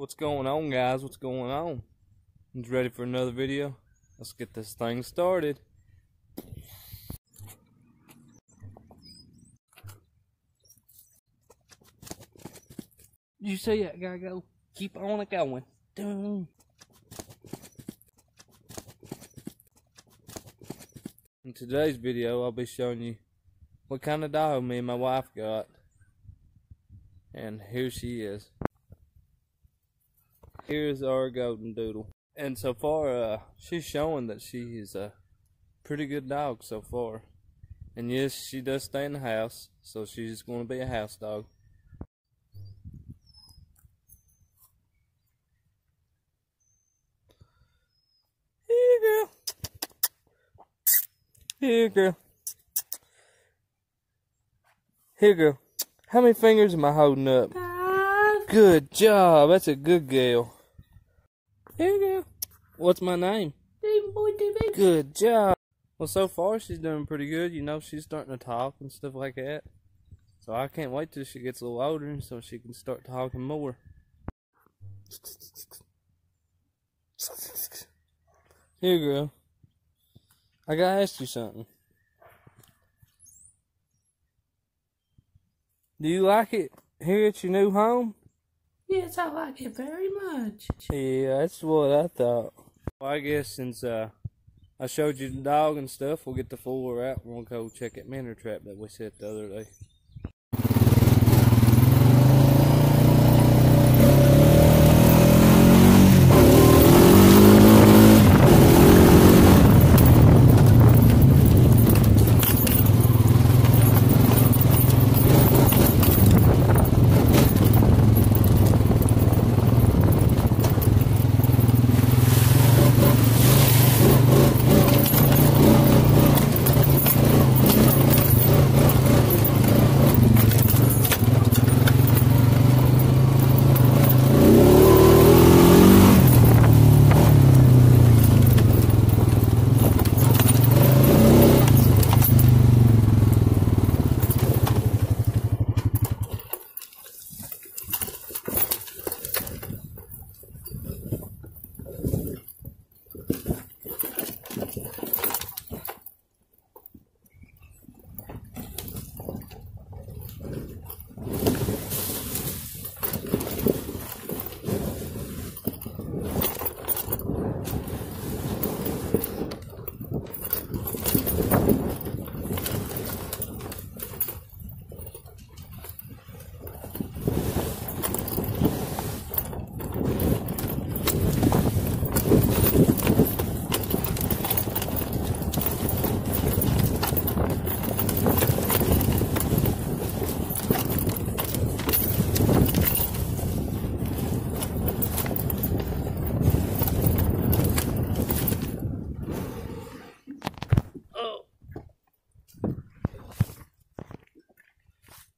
What's going on, guys? What's going on? You ready for another video? Let's get this thing started. You see it, gotta go. Keep on it going. Dun. In today's video, I'll be showing you what kind of dog me and my wife got. And here she is. Here's our golden doodle. And so far, uh, she's showing that she is a pretty good dog so far. And yes, she does stay in the house, so she's going to be a house dog. Here, girl. Here, girl. Here, girl. How many fingers am I holding up? Five. Good job. That's a good girl. Here, girl. What's my name? Deaton Boy TV. Good job. Well, so far she's doing pretty good. You know, she's starting to talk and stuff like that. So I can't wait till she gets a little older so she can start talking more. Here, girl. I gotta ask you something. Do you like it here at your new home? Yes, I like it very much. Yeah, that's what I thought. Well, I guess since uh, I showed you the dog and stuff, we'll get the floor out we'll go check that manor trap that we set the other day.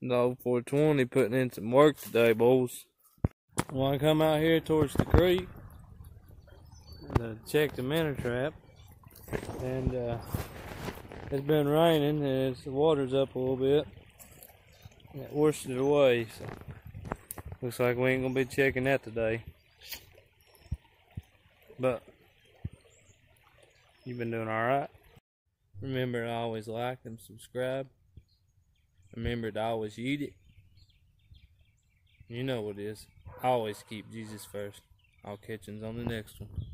Dog 420 putting in some work today, boys. Want to come out here towards the creek to check the manor trap. And uh, it's been raining and the water's up a little bit. It washed it away, so looks like we ain't gonna be checking that today. But you've been doing alright. Remember to always like and subscribe. Remember to always eat it. You know what it is. I always keep Jesus first. I'll catch you on the next one.